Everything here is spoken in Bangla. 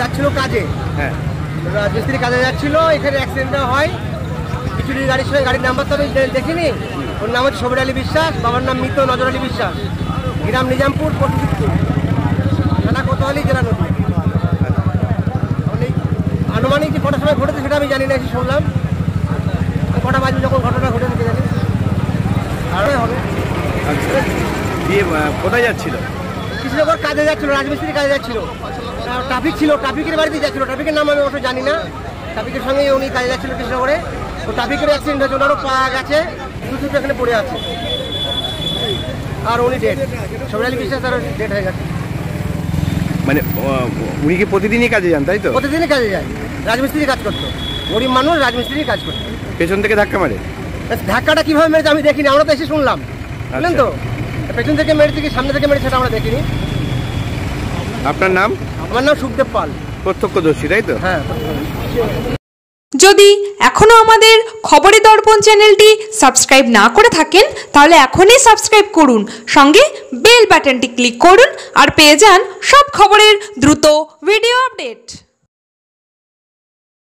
যাচ্ছিল কাজে। হ্যাঁ। রাজমিস্ত্রি কাজে যাচ্ছিল এখানে অ্যাক্সিডেন্টটা হয়। কিছু গাড়ির সঙ্গে গাড়ির নাম্বার তো আমি দেখিনি। ওর নাম হচ্ছে সবির আলী বিশ্বাস বাবার নাম মৃত নজর আলী বিশ্বাস। গ্রাম নিজামপুর থানা কোতোয়ালি জেলা নদী আনুমানিক যে কটার সময় ঘটেছে সেটা আমি জানি না শুনলাম। কটা বাজে যখন ঘটনা ঘটেছে জানি। আর হবে। আচ্ছা। কোথায় যাচ্ছিল? কৃষ্ণনগর কাজে যাচ্ছিল রাজমিস্ত্রি কাজে যাচ্ছিল। ট্রাফিক ছিল ট্রাফিকের বাড়িতে যাচ্ছিল। ট্রাফিকের নাম আমি অবশ্য জানি না। ট্রাফিকের সঙ্গে উনি কাজে যাচ্ছিল কৃষ্ণনগরে। তো ট্রাফিকের অ্যাক্সিডেন্ট হয়েছে ওনারও পা গেছে দুটো এখানে পড়ে আছে। আর উনি ডেট সবিরালি বিশ্বাস আর ডেট হয়ে গেছে। মানে উনি কি প্রতিদিনই কাজে যান তাই তো? প্রতিদিনই কাজে যায় রাজমিস্ত্রি কাজ করতো। গরিব মানুষ রাজমিস্ত্রি কাজ করতো। পেছন থেকে ধাক্কা মারে? ধাক্কাটা কীভাবে মেরেছে আমি দেখিনি আমরা তো এসে শুনলাম। বুঝলেন তো? পেছন থেকে মেরেছে কি সামনে থেকে মেরেছে সেটা আমরা দেখিনি। আপনার নাম? আমার নাম সুখদেব পাল। প্রত্যক্ষদর্শী তাই তো? হ্যাঁ। যদি এখনও আমাদের খবরের দর্পণ চ্যানেলটি সাবস্ক্রাইব না করে থাকেন তাহলে এখনই সাবস্ক্রাইব করুন। সঙ্গে বেল বাটনটি ক্লিক করুন আর পেয়ে যান সব খবরের দ্রুত ভিডিও আপডেট।